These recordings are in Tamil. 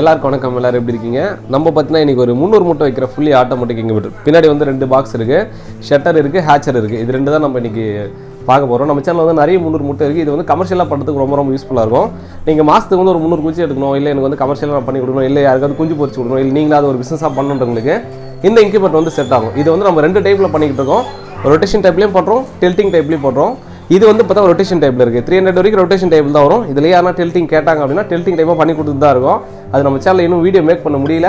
எல்லாருக்கும் வணக்கம் எல்லாரும் எப்படி இருக்கீங்க? நம்ம பார்த்தீங்கன்னா இன்றைக்கி ஒரு முந்நூறு மூட்டை வைக்கிற ஃபுல்லி ஆட்டோமேட்டிக் இன்குபேட்டர் பின்னாடி வந்து ரெண்டு பாக்ஸ் இருக்குது ஷட்டர் இருக்குது ஹேச்சர் இருக்குது இது ரெண்டு தான் நம்ம இன்றைக்கி பார்க்க போகிறோம் நம்ம சேனல் வந்து நிறைய முந்நூறு மூட்டை இருக்குது இது வந்து கமர்ஷியலாக பண்ணுறதுக்கு ரொம்ப ரொம்ப யூஸ்ஃபுல்லாக இருக்கும். நீங்கள் மாதத்துக்கு வந்து ஒரு முந்நூறு குச்சி எடுக்கணும் இல்லை எனக்கு வந்து கமர்ஷியலாக பண்ணி கொடுக்கணும் இல்லை யாருக்காவது குஞ்சு பொறிச்சு கொடுக்கணும் இல்லை நீங்களாவது ஒரு பிஸ்னஸாக பண்ணுன்றவங்களுக்கு இந்த இன்குபேட்டர் வந்து செட் ஆகும். இது வந்து நம்ம ரெண்டு டைப்பில் பண்ணிக்கிட்டு இருக்கோம். ரொட்டேஷன் டைப்லேயும் பண்ணுறோம் டெல்ட்டிங் டைப்லேயும் பண்ணுறோம் இது வந்து பார்த்தா ரொட்டேஷன் டைப்பில் இருக்குது த்ரீ ஹண்ட்ரட் வரைக்கும் ரொட்டேஷன் டைப்பில் தான் வரும். இதில் யாரா டெல்ட்டிங் கேட்டாங்க அப்படின்னா டெல்ட்டிங் டைப்பாக பண்ணி கொடுத்துட்டு தான் இருக்கும். அது நம்ம சேனலில் இன்னும் வீடியோ மேக் பண்ண முடியல.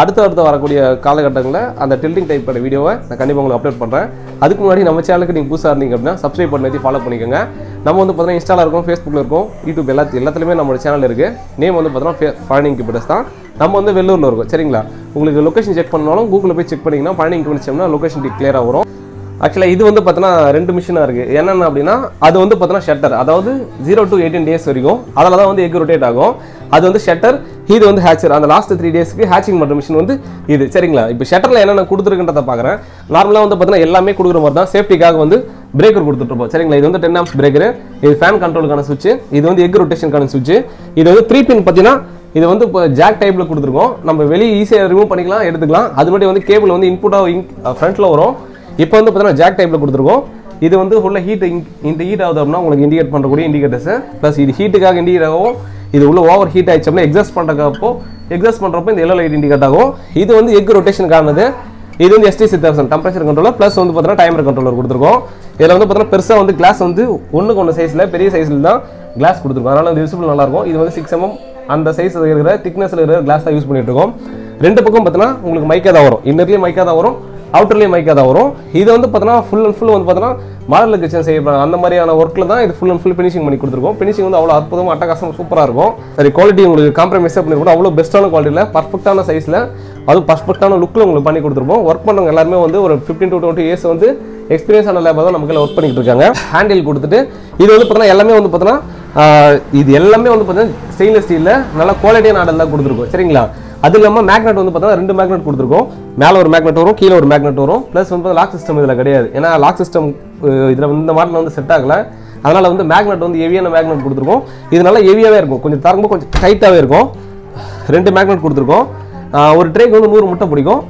அடுத்த அடுத்த வரக்கூடிய காலகட்டங்களில் அந்த டெல்ட்டிங் டைப்போட வீடியோவை நான் கண்டிப்பாக உங்களுக்கு அப்லோட் பண்ணுறேன் அதுக்கு முன்னாடி நம்ம சேனலுக்கு நீங்கள் புதுசாக இருந்தீங்க அப்படின்னா சப்ஸ்கிரைப் பண்ணி ஃபாலோ பண்ணிக்கோங்க. நம்ம வந்து பார்த்தீங்கன்னா இன்ஸ்டாவில் இருக்கும் ஃபேஸ்புக்கில் இருக்கும் யூடியூப் எல்லாத்து எல்லாத்துலேயுமே நம்மளோட சேனல் இருக்குது நேம் வந்து பார்த்தீங்கன்னா பழனி இன்குபேட்டர்ஸ் தான். நம்ம வந்து வெள்ளூரில் இருக்கோம் சரிங்களா? உங்களுக்கு லொக்கேஷன் செக் பண்ணாலும் கூகுளில் போய் செக் பண்ணிங்கன்னா பழனி இன்குபேட்டர்ஸ் லொக்கேஷன் கிளியராக வரும். ஆக்சுவலாக இது வந்து பார்த்தோன்னா ரெண்டு மிஷினாக இருக்குது என்னென்ன அப்படின்னா அது வந்து பார்த்தோன்னா ஷட்டர் அதாவது ஜீரோ டு எயிட்டீன் டேஸ் வரைக்கும் அதில் தான் வந்து எக் ரொட்டேட் ஆகும். அது வந்து ஷட்டர் இது வந்து ஹேச்சர் அந்த லாஸ்ட் த்ரீ டேஸ்க்கு ஹேச்சிங் பண்ணுற மிஷின் வந்து இது. சரிங்களா? இப்போ ஷட்டரில் என்னென்ன கொடுத்துருக்குன்றத பார்க்குறேன் நார்மலாக வந்து பார்த்தீங்கன்னா எல்லாமே கொடுக்குற மாதிரி தான் சேஃப்டிக்காக வந்து பிரேக்கர் கொடுத்துட்ருப்போம் சரிங்களா? இது வந்து டென் ஆம்ஸ் பிரேக்கர் இது ஃபேன் கண்ட்ரோலுக்கான சுவிட்ச் இது வந்து எக் ரொட்டேஷனுக்கான சுவிட்ச் இது வந்து த்ரீ பின் பார்த்தீங்கன்னா இது வந்து இப்போ ஜாக் டைப்பில் கொடுத்துருக்கோம். நம்ம வெளியே ஈஸியாக ரிமூவ் பண்ணிக்கலாம் எடுத்துக்கலாம். அது மட்டும் வந்து கேபிள் வந்து இன்புட்டாக இன் ஃப்ரண்ட்டில் வரும். இப்போ வந்து பார்த்தீங்கன்னா ஜாக் டைப்பில் கொடுத்துருக்கோம். இது வந்து உள்ள ஹீட் இந்த ஹீட் ஆகுது அப்படின்னா உங்களுக்கு இண்டிகேட் பண்ணக்கூடிய இண்டிகேட்டர்ஸ் ப்ளஸ் இது ஹீட்டுக்காக இண்டிகேட் ஆகும். இது உள்ள ஓவர் ஹீட் ஆயிடுச்சு அப்படின்னா எக்ஸாஸ்ட் பண்ணுறப்போ எக்ஸாஸ்ட் பண்ணுறப்போ இந்த எல்லோ லைட் இண்டிகேட் ஆகும். இது வந்து எக் ரொட்டேஷன் ரொட்டேஷனுக்கானது இது வந்து STC thousand temperature controller plus வந்து பார்த்தீங்கன்னா டைமர் கண்ட்ரோலர் கொடுத்துருக்கோம். இதில் வந்து பார்த்தீங்கன்னா பெருசாக வந்து கிளாஸ் வந்து ஒன்றுக்கு ஒன்று சைஸில் பெரிய சைஸில் தான் கிளாஸ் கொடுத்துருக்கோம். அதனால் வந்து விசிபிள் நல்லாயிருக்கும் இது வந்து சிக்ஸ் எம்எம் அந்த சைஸ் இருக்கிற திக்னஸில் இருக்கிற கிளாஸ் தான் யூஸ் பண்ணிட்டு இருக்கோம். ரெண்டு பக்கம் பார்த்தீங்கன்னா உங்களுக்கு மைக்காக தான் வரும். இன்னர்லேயும் மைக்காக தான் வரும். அவுட்டர்லேயே மைக்காக தான் வரும். இது வந்து பார்த்தீங்கன்னா ஃபுல் அண்ட் ஃபுல் வந்து பார்த்தீங்கன்னா மாடலில் கிச்சன் செய்யப்படுறாங்க அந்த மாதிரியான ஒர்க்கில் தான் இது ஃபுல் அண்ட் ஃபுல் ஃபினிஷிங் பண்ணி கொடுத்துருக்கோம். ஃபினிஷிங் வந்து அவ்வளோ அற்புதமாக அட்டகாசம் சூப்பராக இருக்கும். சரி குவாலிட்டி உங்களுக்கு காம்ப்ரமைஸ் பண்ணி கூட அவ்வளோ பெஸ்ட்டான குவாலிட்டியில் பர்ஃபெக்டான சைஸில் அதுவும் பர்ஃபெக்டான லுக்கில் உங்களுக்கு பண்ணி கொடுத்துருப்போம். ஒர்க் பண்ணுறவங்க எல்லாருமே வந்து ஒரு ஃபிஃப்டின் டு டுவெண்ட்டி இயர்ஸ் வந்து எக்ஸ்பீரியன்ஸ் ஆன லேபாக தான் நமக்கு ஒர்க் பண்ணிட்டு இருக்காங்க. ஹேண்டில் கொடுத்துட்டு இது வந்து பார்த்தீங்கன்னா எல்லாமே வந்து பார்த்தீங்கன்னா இது எல்லாமே வந்து பார்த்தீங்கன்னா ஸ்டெயின்லெஸ் ஸ்டீலில் நல்லா குவாலிட்டியான ஆடல் தான் கொடுத்துருக்கோம். சரிங்களா? அது இல்லாமல் மேக்னெட் வந்து பார்த்தீங்கன்னா ரெண்டு மேக்னெட் கொடுத்துருக்கோம். மேலே ஒரு மேக்னெட் வரும் கீழே ஒரு மேக்னெட் வரும். ப்ளஸ் வந்து லாக் சிஸ்டம் இதில் கிடையாது. ஏன்னா லாக் சிஸ்டம் இதில் இந்த மாடலில் வந்து செட் ஆகல. அதனால் வந்து மேக்னெட் வந்து ஹெவியான மேக்னெட் கொடுத்துருக்கோம். இது நல்லா ஹெவியாகவே இருக்கும். கொஞ்சம் தரங்கும்போது கொஞ்சம் டைட்டாகவே இருக்கும். ரெண்டு மேக்னெட் கொடுத்துருக்கோம். ஒரு ட்ரேக்கு வந்து நூறு முட்டை பிடிக்கும்.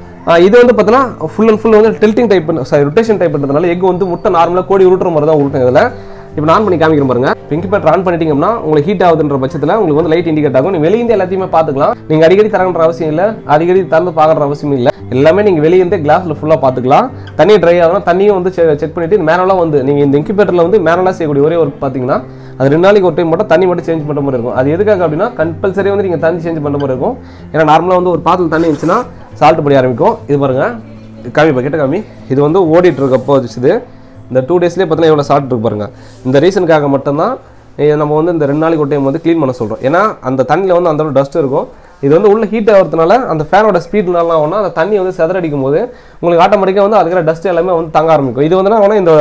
இது வந்து பார்த்தீங்கன்னா ஃபுல் அண்ட் ஃபுல் வந்து tilting type sorry rotation type பண்ணுறதுனால எக் வந்து முட்டை நார்மலாக கோடி உருட்டுற மாதிரி தான் உருட்டுங்க இதில். இப்போ ஆன் பண்ணி காமிக்கிற பாருங்க. இன்குபேட்டர் ஆன் பண்ணிட்டீங்கன்னா உங்களுக்கு ஹீட் ஆகுதுன்ற பட்சத்தில் உங்களுக்கு வந்து லைட் இண்டிகேட் ஆகும். நீங்கள் வெளியிருந்து எல்லாத்தையுமே பார்த்துக்கலாம். நீங்கள் அடிக்கடி தரங்கிற அவசியம் இல்லை. அடிக்கடி திறந்து பார்க்குற அவசியம் இல்லை. எல்லாமே நீங்கள் வெளியிருந்து கிளாஸில் ஃபுல்லாக பார்த்துக்கலாம். தண்ணி ட்ரை ஆகணும் தண்ணியும் வந்து செக் பண்ணிவிட்டு மேனலாக வந்து நீங்கள் இந்த இன்குபேட்டரில் வந்து மேனலாக செய்யக்கூடிய ஒரே ஒர்க் பார்த்தீங்கன்னா அது ரெண்டு நாளைக்கு ஒரு டைம் மட்டும் தண்ணி மட்டும் சேஞ்ச் பண்ணுற மாதிரி இருக்கும். அது எதுக்காக அப்படின்னா கம்பல்சரி வந்து நீங்கள் தண்ணி சேஞ்ச் பண்ணுற மாதிரி இருக்கும். ஏன்னா நார்மலாக வந்து ஒரு பாத்தில் தண்ணி இருந்துச்சுன்னா சால்ட் படி ஆரம்பிக்கும். இது பாருங்கள் காமி பக்கெட்டை காமி. இது வந்து ஓடிட்டு இருக்கப்போ வச்சுது இந்த டூ டேஸ்லேயே பார்த்தீங்கன்னா எவ்வளோ சால்ட் இருக்கு பாருங்க. இந்த ரீசனுக்காக மட்டும்தான் நம்ம வந்து இந்த ரெண்டு நாளைக்கு ஒரு டைம் வந்து க்ளீன் பண்ண சொல்கிறோம் ஏன்னா அந்த தண்ணியில் வந்து அந்த டஸ்ட் இருக்கும். இது வந்து உள்ள ஹீட் ஆகிறதுனால அந்த ஃபேனோட ஸ்பீட்னால ஆகும்னா அந்த தண்ணி வந்து செதறடிக்கும் போது உங்களுக்கு ஆட்டோமேட்டிக்காக வந்து அதுக்கிற டஸ்ட் எல்லாமே வந்து தங்க ஆரம்பிக்கும். இது வந்து ஆனால் இந்த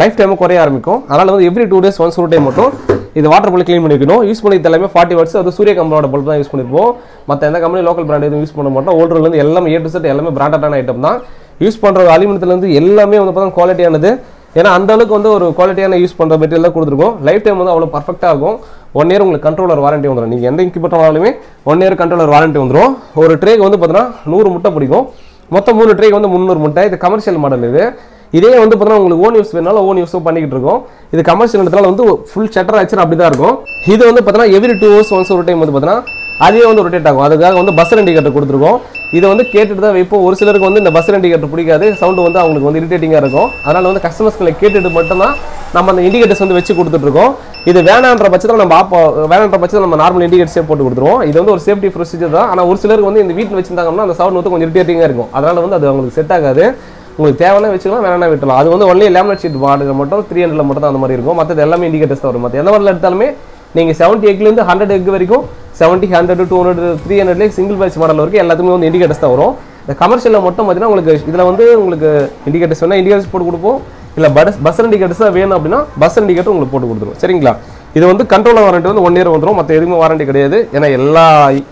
லைஃப் டைமும் குறைய ஆரம்பிக்கும். அதனால் வந்து எவ்ரி டூ டேஸ் ஒன்ஸ் ஒரு டைம் மட்டும் இது வாட்டர் பல்ப் க்ளீன் பண்ணிக்கணும். யூஸ் பண்ணி எல்லாமே ஃபார்ட்டி வாட்ஸ் அது சூரிய கம்பெனியோட பல்ப் தான் யூஸ் பண்ணிப்போம். மற்ற எந்த கம்பெனி லோக்கல் பிராண்ட் எதுவும் யூஸ் பண்ண மாட்டோம். ஓல்டர்லேருந்து எல்லாமே ஏ டு செட் எல்லாமே பிராண்டடான ஐட்டம் தான். யூஸ் பண்ணுற அலுமினியத்துலேருந்து எல்லாமே வந்து பார்த்தா குவாலிட்டியானது ஏன்னா அந்த அளவுக்கு வந்து ஒரு குவாலிட்டியான யூஸ் பண்ணுற மெட்டீரியல் தான் கொடுத்துருக்கோம். லைஃப் டைம் வந்து அவ்வளோ பர்ஃபெக்டாக இருக்கும். ஒன் இயர் உங்களுக்கு கண்ட்ரோலர் வாரண்டி வந்துடும் நீங்கள் எந்த இன்குபேட்டர் வாங்கினாலுமே ஒன் இயர் கண்ட்ரோலர் வாரண்டி வந்துடும் ஒரு ட்ரேக்கு வந்து பார்த்தீங்கன்னா நூறு முட்டை பிடிக்கும். மொத்தம் மூணு ட்ரேக்கு வந்து முந்நூறு முட்டை. இது கமர்ஷியல் மாடல் இது. இதே வந்து பார்த்தீங்கன்னா உங்களுக்கு ஓன் யூஸ் வேணாலும் ஓன் யூஸும் பண்ணிக்கிட்டு இருக்கோம். இது கமர்ஷியல் இடத்துல வந்து ஃபுல் ஷட்டர் ஆச்சு அப்படி தான் இருக்கும். இது வந்து பார்த்தீங்கன்னா எவ்ரி டூ ஹவர்ஸ் ஒன்ஸ் ஒரு டைம் வந்து பார்த்தீங்கன்னா அதே வந்து ரொட்டேட் ஆகும். அதுக்காக வந்து பஸ் இண்டிகேட்டர் கொடுத்துருக்கோம். இதை வந்து கேட்டுட்டு தான் வைப்போம். ஒரு சிலருக்கு வந்து இந்த பஸ் இண்டிகேட்டர் பிடிக்காது. சவுண்டு வந்து அவங்களுக்கு வந்து இரிட்டேட்டிங்காக இருக்கும். அதனால் வந்து கஸ்டமர்ஸ்களை கேட்டுட்டு மட்டும்தான் நம்ம அந்த இண்டிகேட்டர்ஸ் வந்து வச்சு கொடுத்துட்ருக்கோம் இது வேணான்ற பட்சத்தில் நம்ம ஆப்போ வேணான்ற பட்சத்தில் நம்ம நார்மல் இண்டிகேட்டர்ஸே போட்டு கொடுத்துருவோம். இது வந்து ஒரு சேஃப்டி ப்ரொசீஜர் தான். ஆனால் ஒரு சிலருக்கு வந்து இந்த வீட்டில் வச்சிருந்தாங்கன்னா அந்த சவுண்ட் வந்து கொஞ்சம் இரிட்டேட்டிங்காக இருக்கும். அதனால் வந்து அது அவங்களுக்கு செட் ஆகாது. உங்களுக்கு தேவையான வச்சுக்கலாம் வேணா விட்டுலாம். அது வந்து ஒன்லி லேமினேட் ஷீட் வாடகை மட்டும் த்ரீ ஹண்ட்ரட்ல மட்டும் தான் அந்த மாதிரி இருக்கும். மற்றது எல்லாமே இண்டிகேட்டர்ஸ் தான் வரும். மற்ற எந்த மாடல் எடுத்தாலுமே நீங்கள் செவன்ட்டி எக்லேருந்து ஹண்ட்ரட் எக் வரைக்கும் seventy hundred two hundred three ஹண்ட்ரட்லேயே single batch model வரைக்கும் எல்லாத்துக்குமே வந்து இண்டிகேட்டர்ஸ் தான் வரும். இந்த கமர்ஷியலில் மட்டும் பார்த்தீங்கன்னா உங்களுக்கு இதில் வந்து உங்களுக்கு இண்டிகேட்டர்ஸ் வேணால் இண்டிகேட்டர்ஸ் போட்டு கொடுப்போம். இல்லை பஸ் பஸ் இண்டிகேட்டர்ஸ் தான் வேணும் அப்படின்னா பஸ் இண்டிகேட்டர் உங்களுக்கு போட்டு கொடுத்துருவோம். சரிங்களா? இது வந்து கண்ட்ரோலர் வாரண்டி வந்து ஒன் இயர் வந்துடும் மற்ற எதுவுமே வாரண்டி கிடையாது. ஏன்னா எல்லா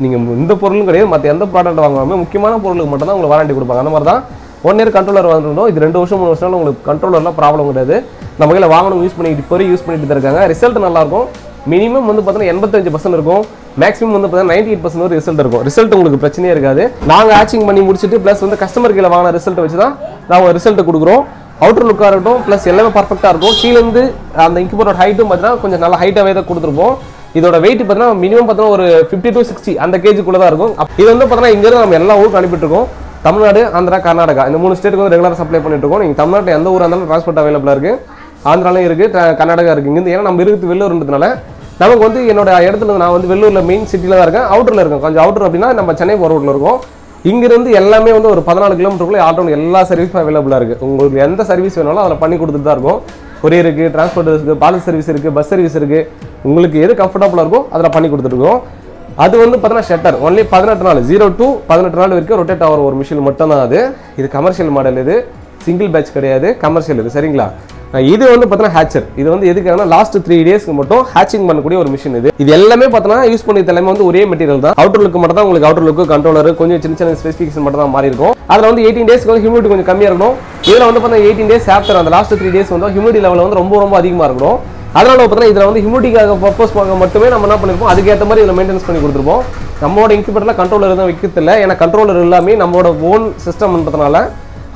நீங்கள் இந்த பொருளும் கிடையாது. மற்ற எந்த ப்ராடக்ட் வாங்குவாங்க முக்கியமான பொருளுக்கு மட்டும் தான் உங்களுக்கு வாரண்டி கொடுப்பாங்க. அந்த மாதிரி தான் ஒன் இயர் கண்ட்ரோலர் வந்துடும் இது ரெண்டு வருஷம் மூணு வருஷம் உங்களுக்கு கண்ட்ரோலர்லாம் ப்ராப்ளம் கிடையாது. நம்ம கையில் வாங்கணும் யூஸ் பண்ணிட்டு இப்போ யூஸ் பண்ணிட்டு தான் இருக்காங்க. ரிசல்ட் நல்லாயிருக்கும் மினிமம் வந்து பார்த்தீங்கன்னா எண்பத்தஞ்சு பர்சன்ட் இருக்கும். மேக்ஸிமம் வந்து பார்த்தீங்கன்னா நைன்டி எயிட் பர்சன்ட் ரிசல்ட் இருக்கும். ரிசல்ட் உங்களுக்கு பிரச்சனையே இருக்காது. நாங்கள் ஆச்சிங் பண்ணி முடிச்சுட்டு ப்ளஸ் வந்து கஸ்டமர் கீழே வாங்கின ரிசல்ட் வச்சு தான் நாங்கள் ரிசல்ட்டை கொடுக்குறோம். அவுட்டர் லுக்காக இருக்கட்டும் ப்ளஸ் எல்லாமே பர்ஃபெக்டாக இருக்கும். கீழேருந்து அந்த இன்குபேட்டோட ஹைட்டும் பார்த்தீங்கன்னா கொஞ்சம் நல்ல ஹைட்டாகவே தான் கொடுத்துருப்போம். இதோட வெயிட் பார்த்தீங்கன்னா மினிமம் பார்த்தீங்கன்னா ஒரு ஃபிஃப்டி டு சிக்ஸ்டி அந்த கேஜிக்குள்ளே தான் இருக்கும். இது வந்து பார்த்தீங்கன்னா இங்கேருந்து நம்ம எல்லா ஊருக்கும் அனுப்பிட்டுருக்கோம். தமிழ்நாடு ஆந்திரா கர்நாடகா. இந்த மூணு ஸ்டேட்டுக்கு வந்து ரெகுலராக சப்ளை பண்ணிட்டு இருக்கோம். நீங்கள் தமிழ்நாட்டில் எந்த ஊராக இருந்தாலும் டிரான்ஸ்போர்ட் அவைலபிளாக இருக்குது ஆந்திராலையும் இருக்குது கர்நாடகா இருக்குது இங்கேருந்து ஏன்னா நம்ம இருக்குது வெளியூர்ன்றதுனால நமக்கு வந்து என்னோட இடத்துல நான் வந்து வெள்ளூரில் மெயின் சிட்டியில் தான் இருக்கேன். அவுட்டரில் இருக்கேன். கொஞ்சம் அவுட்டர் அப்படின்னா நம்ம சென்னை போகிற ரோட்டில் இருக்கோம். இங்கிருந்து எல்லாமே வந்து ஒரு பதினாலு கிலோமீட்டருக்குள்ளே ஆட்டோ எல்லா சர்வீஸும் அவைலபிளாக இருக்குது உங்களுக்கு எந்த சர்வீஸ் வேணாலும் அதில் பண்ணி கொடுத்துட்டு தான் இருக்கும். கொரியர் இருக்குது டிரான்ஸ்போர்ட் இருக்குது பால் சர்வீஸ் இருக்குது பஸ் சர்வீஸ் இருக்குது உங்களுக்கு எது கம்ஃபர்டபுளாக இருக்கோ அதில் பண்ணி கொடுத்துருக்கோம் அது வந்து பார்த்தீங்கன்னா ஷட்டர் ஒன்லி பதினெட்டு நாள் ஜீரோ டூ பதினெட்டு நாள் வரைக்கும் ரொட்டேட் ஆகிற ஒரு மிஷின் மட்டும் தான் அது. இது கமர்ஷியல் மாடல் இது. சிங்கிள் பேட்ச் கிடையாது. கமர்ஷியல் இது. சரிங்களா? இது வந்து பார்த்தீங்கன்னா ஹேச்சர் இது வந்து எதுக்காகனா லாஸ்ட் த்ரீ டேஸ்க்கு மட்டும் ஹேச்சிங் பண்ணக்கூடிய ஒரு மிஷின் இது. இது எல்லாமே பார்த்தீங்கன்னா யூஸ் பண்ணி எல்லாமே வந்து ஒரே மெட்டீரியல் தான். அவுட்டர் லுக்கு மட்டும் தான் உங்களுக்கு அவுட்டர் லுக்கு கண்ட்ரோலர் கொஞ்சம் சின்ன சின்ன ஸ்பெசிஃபிகேஷன் மட்டும் தான் மாறி இருக்கும் அதில் வந்து எயிட்டீன் டேஸ்க்கு வந்து ஹியூமிடி கொஞ்சம் கம்மியாக இருக்கணும். இதில் வந்து பார்த்தீங்கன்னா எயிட்டீன் டேஸ் ஆஃப்டர் அந்த லாஸ்ட் த்ரீ டேஸ் வந்து ஹியூமிடி லெவல் வந்து ரொம்ப ரொம்ப அதிகமாக இருக்கணும். அதனால பார்த்தீங்கன்னா இதில் வந்து ஹியூமிடிக்காக பர்பஸ் பண்ண மட்டுமே நம்ம என்ன பண்ணிருப்போம்? அதுக்கேற்ற மாதிரி இதில் மெயின்டெனன்ஸ் பண்ணி கொடுத்துருப்போம். நம்மளோட இன்குபேட்டரில் கண்ட்ரோலர் தான் வைக்கிறதில்ல. ஏன்னா கண்ட்ரோலர் எல்லாமே நம்மளோட ஓன் சிஸ்டம்ன்றதுனால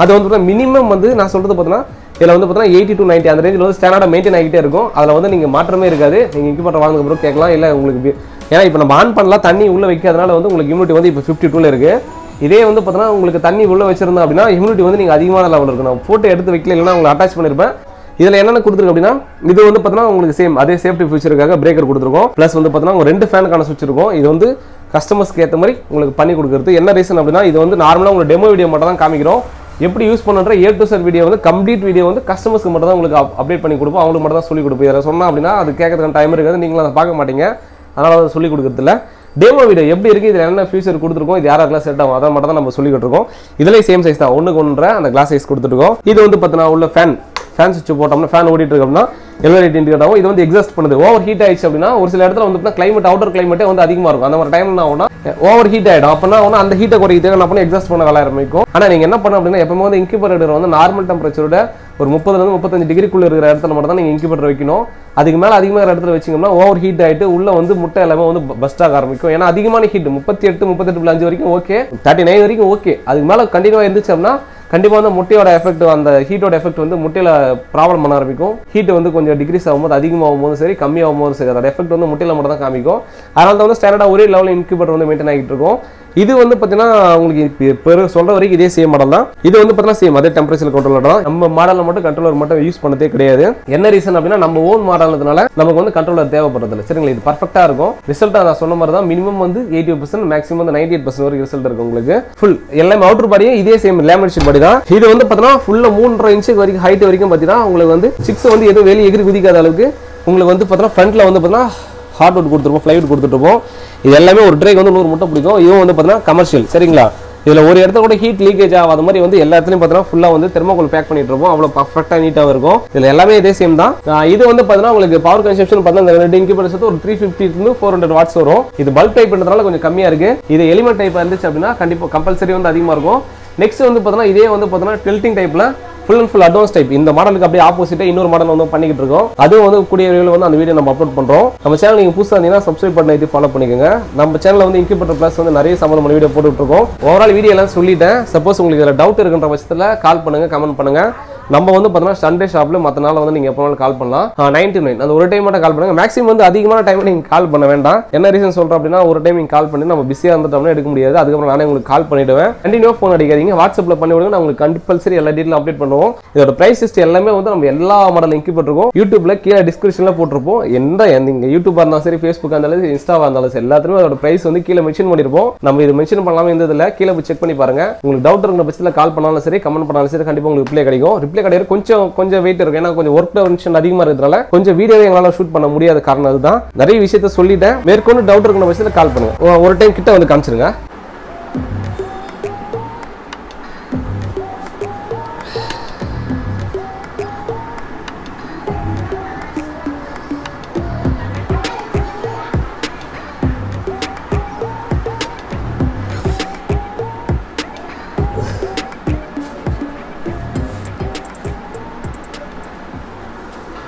அது வந்து மினிமம் வந்து நான் சொல்கிறது பார்த்தீங்கன்னா இதில் வந்து பார்த்தீங்கன்னா எயிட்டி டு நைன்ட்டி அந்த ரேஞ்சில் வந்து ஸ்டாண்டர்டாக மெயின்டைன் ஆகிட்டே இருக்கும். அதில் வந்து நீங்கள் மாற்றமே இருக்காது. நீங்கள் இன்குபேட்டர் வாங்கின அப்புறம் கேட்கலாம். இல்லை உங்களுக்கு ஏன்னா இப்போ நம்ம ஆன் பண்ணலாம். தண்ணி உள்ளே வைக்காதனால வந்து உங்களுக்கு இம்யூனிட்டி வந்து இப்போ ஃபிஃப்டி டூவில் இருக்குது இதே வந்து பார்த்தீங்கன்னா உங்களுக்கு தண்ணி உள்ளே வச்சிருந்தோம் அப்படின்னா இம்யூனிட்டி வந்து நீங்கள் அதிகமான லெவல் இருக்கும் நான் ஃபோட்டோ எடுத்து வைக்கல இல்லைன்னா உங்களுக்கு அட்டாச் பண்ணியிருப்பேன் இதில் என்னென்ன கொடுத்துருக்கு அப்படின்னா இது வந்து பார்த்தீங்கன்னா உங்களுக்கு சேம் அதே சேஃப்டி ஃபீச்சருக்காக பிரேக்கர் கொடுத்துருக்கோம். ப்ளஸ் வந்து பார்த்தீங்கன்னா உங்கள் ரெண்டு ஃபேனுக்கான சுவிட்ச் இருக்கும். இது வந்து கஸ்டமர்ஸ்க்கு ஏற்ற மாதிரி உங்களுக்கு பண்ணி கொடுக்குறது. என்ன ரீசன் அப்படின்னா இது வந்து நார்மலாக உங்களுக்கு டெமோ வீடியோ மட்டும் தான் காமிக்கிறோம். எப்படி யூஸ் பண்ணுற ஏ டு செட் வீடியோ வந்து கம்ப்ளீட் வீடியோ வந்து கஸ்டமர்ஸ்க்கு மட்டும் தான் உங்களுக்கு அப்டேட் பண்ணி கொடுப்போம். அவங்களுக்கு மட்டும் தான் சொல்லி கொடுப்போம். இதில் சொன்னா அப்படின்னா அது கேட்கறதுக்கான டைம் இருக்காது. நீங்களும் அதை பார்க்க மாட்டீங்க. அதனால் அதை சொல்லி கொடுக்குறதில்ல. டேமோ வீடியோ எப்படி இருக்குது இதில் என்ன ஃபியூச்சர் கொடுத்துருக்கோம்? இது யாரெல்லாம் செட் ஆகும்? அதை மட்டும் தான் நம்ம சொல்லிக்கிட்டு இருக்கோம். இதுல சேம் சைஸ் தான். ஒன்றுக்கு ஒன்றரை அந்த கிளாஸ் சைஸ் கொடுத்துருக்கோம் இது வந்து பார்த்தீங்கன்னா உள்ள ஃபேன் ஃபேன் சுவிட்ச் போட்டோம்னா ஃபேன் ஓடிட்டு இருக்கோம்னா அப்படின்னா எல்லோ லைட் இண்டிகேட் ஆகும். இது வந்து எக்ஸாஸ்ட் பண்ணுது. ஓவர் ஹீட் ஆயிடுச்சு அப்படின்னா ஒரு சில இடத்துல வந்து கிளைமேட் அவுட்டர் கிளைமேட்டே வந்து அதிகமாக இருக்கும். அந்த மாதிரி டைம் என்ன ஆகும்னா ஓவர் ஹீட் ஆகிடும் அப்படின்னா ஒன்று அந்த ஹீட்டை குறைக்கிறதுக்கு என்ன பண்ண எக்ஸாஸ்ட் பண்ண வேலை ஆரம்பிக்கும். ஆனால் நீங்கள் என்ன பண்ண அப்படின்னா எப்பவுமே வந்து இன்குபேட்டர் வந்து நார்மல் டெம்பரேச்சரோட ஒரு முப்பதுலேருந்து முப்பத்தஞ்சு டிகிரிக்குள்ளே இருக்கிற இடத்துல மட்டும் தான் நீங்கள் இன்குபேட்டர் வைக்கணும். அதுக்கு மேலே அதிகமாக இருக்கிற இடத்துல வச்சீங்கன்னா ஓவர் ஹீட் ஆகிட்டு உள்ளே வந்து முட்டை எல்லாமே வந்து பஸ்ட் ஆக ஆரம்பிக்கும். ஏன்னா அதிகமான ஹீட் முப்பத்தி எட்டு முப்பத்தெட்டு அஞ்சு வரைக்கும் ஓகே தேர்ட்டி நைன் வரைக்கும் ஓகே அதுக்கு மேலே கண்டினியூவாக இருந்துச்சு அப்படின்னா கண்டிப்பாக வந்து முட்டையோட எஃபெக்ட் அந்த ஹீட்டோட எஃபெக்ட் வந்து முட்டையில் ப்ராப்ளம் பண்ண ஆரம்பிக்கும். ஹீட் வந்து கொஞ்சம் டிகிரீஸ் ஆகும்போது அதிகமாகும் போது சரி கம்மியாகும் போது சரி அதோட எஃபெக்ட் வந்து முட்டையில் மட்டும் தான் காமிக்கும். அதனால தான் வந்து ஸ்டாண்டர்டாக ஒரே லெவலில் இன்குபேட்டர் வந்து மெயின்டைன் ஆகிட்டு இருக்கும். இது வந்து பார்த்தீங்கன்னா உங்களுக்கு இப்ப பெரு சொல்கிற வரைக்கும் இதே சேம் மாடல் தான். இது வந்து பார்த்தீங்கன்னா சேம் அதே டெம்பரேச்சர் கண்ட்ரோலர் தான். நம்ம மாடலில் மட்டும் கண்ட்ரோலர் மட்டும் யூஸ் பண்ணதே கிடையாது. என்ன ரீசன் அப்படின்னா நம்ம ஓன் மாடல்னால நமக்கு வந்து கண்ட்ரோலர் தேவைப்படுறதில்ல. சரிங்களா? இது பர்ஃபெக்டாக இருக்கும். ரிசல்ட்டாக நான் சொன்ன மாதிரி தான் மினிமம் வந்து எயிட்டி பர்சன்ட் மேக்ஸிமம் வந்து நைன்டி எயிட் பர்சன்ட் வரைக்கும் ரிசல்ட் இருக்கும் உங்களுக்கு. ஃபுல் எல்லாமே அவுட்டர் பாடியும் இதே சேம் லேமினேஷன் பாடி தான். இது வந்து பார்த்தீங்கன்னா ஃபுல்லாக மூன்றரை இன்ச்சுக்கு வரைக்கும் ஹைட் வரைக்கும் பார்த்தீங்கன்னா உங்களுக்கு வந்து சிக்ஸ் வந்து எதுவும் வெளியே எகிரி குதிக்காத அளவுக்கு உங்களுக்கு வந்து பார்த்தீங்கன்னா ஃப்ரண்ட்டில் வந்து பார்த்தீங்கன்னா ஹார்ட்வுட் கொடுத்துருப்போம் ஃப்ளைவுட் கொடுத்துருப்போம் இது எல்லாமே ஒரு ட்ரேக்கு வந்து நூறு முட்டை பிடிக்கும். இதுவும் வந்து பார்த்தீங்கன்னா கமர்ஷியல் சரிங்களா? இதில் ஒரு இடத்துல கூட ஹீட் லீக்கேஜ் ஆகாத மாதிரி வந்து எல்லா இடத்துலையும் பார்த்தீங்கன்னா ஃபுல்லாக வந்து தெர்மோகோல் பேக் பண்ணிட்டு இருப்போம் அவ்வளோ பர்ஃபெக்டாக நீட்டாக இருக்கும். இதில் எல்லாமே இதே சேம் தான். இது வந்து பார்த்தீங்கன்னா உங்களுக்கு பவர் கன்சப்ஷன் பார்த்தீங்கன்னா இந்த ரெண்டு இன்குபேட்டர்ஸ் வந்து ஒரு three fifty four hundred watts வரும். இது பல்ப் டைப்ன்றதுனால கொஞ்சம் கம்மியாக இருக்குது இது எலிமெண்ட் டைப் இருந்துச்சு அப்படின்னா கண்டிப்பாக கம்பல்சரி வந்து அதிகமாக இருக்கும். நெக்ஸ்ட் வந்து பார்த்தீங்கன்னா இதே வந்து பார்த்தீங்கன்னா டில்ட்டிங் டைப்பில் full and full advance type இந்த மாடலுக்கு அப்படியே ஆப்போசிட்டா இன்னொரு மாடல் வந்து பண்ணிக்கிட்டு இருக்கோம். அதுவும் வந்து கூடிய விரைவில் வந்து அந்த வீடியோ நம்ம அப்லோட் பண்ணுறோம் நம்ம சேனல் நீங்கள் புதுசாக இருந்தீங்கன்னா சப்ஸ்கிரைப் பண்ணி இது ஃபாலோ பண்ணிக்கோங்க. நம்ம சேனலில் வந்து இன்குபேட்டர் பிளஸ் வந்து நிறைய சம்பந்தமான வீடியோ போட்டுட்ருக்கோம் ஓவரால் வீடியோ எல்லாம் சொல்லிட்டேன். சப்போஸ் உங்களுக்கு இதில் டவுட் இருக்குன்ற பட்சத்தில் கால் பண்ணுங்கள் கமெண்ட் பண்ணுங்கள் நம்ம வந்து பார்த்தீங்கன்னா சண்டே ஷாப்பில் மற்ற நாள் வந்து நீங்கள் எப்போ கால் பண்ணலாம். நைன் டு நைன் அந்த ஒரு டைம் மட்டும் கால் பண்ணுங்க. மேக்ஸிமம் வந்து அதிகமான டைம் நீங்கள் கால் பண்ண வேண்டாம். என்ன ரீசன் சொல்கிறோம் அப்படின்னா ஒரு டைம் நீங்கள் கால் பண்ணி நம்ம பிஸியாக இருந்துட்டோம்னா எடுக்க முடியாது. அதுக்கப்புறம் நானே உங்களுக்கு கால் பண்ணிடுவேன். கண்டினியூ ஃபோன் அடிக்காதீங்க. வாட்ஸ்அப்பில் பண்ணி விடுங்க. நான் உங்களுக்கு கம்பல்சரி எல்லா டீட்டெயிலும் அப்டேட் பண்ணுவோம். இதோட பிரைஸ் லிஸ்ட் எல்லாமே வந்து நம்ம எல்லா மாடல் இன்க்யூபேட் இருக்கும் யூடியூப்ல கீழே டிஸ்கிரிப்ஷனில் போட்டிருப்போம். எந்த நீங்கள் யூடியூபாக இருந்தாலும் சரி ஃபேஸ்புக்காக இருந்தாலும் சரி இருந்தாலும் சரி எல்லாத்துலயும் அதோட ப்ரைஸ் வந்து கீழே மென்ஷன் பண்ணிருப்போம். நம்ம இது மென்ஷன் பண்ணாமல் இருந்ததுல கீழே போய் செக் பண்ணி பாருங்க. உங்களுக்கு டவுட் இருக்கிற பட்சத்தில் கால் பண்ணாலும் சரி கமெண்ட் பண்ணாலும் சரி கண்டிப்பாக உங்களுக்கு ரிப்ளை கிடைக்கும். ரிப்ளை கிடையாது. கொஞ்சம் கொஞ்சம் வெயிட் இருக்கும். ஏன்னா கொஞ்சம் ஒர்க் டென்ஷன் அதிகமா இருக்கிறதுனால கொஞ்சம் வீடியோ எங்களால ஷூட் பண்ண முடியாத காரணம் அதுதான். நிறைய விஷயத்த சொல்லிட்டேன். மேற்கொண்டு டவுட் இருக்கிற பட்சத்தில் கால் பண்ணுங்க ஒரு டைம் கிட்ட வந்து காமிச்சிருங்க.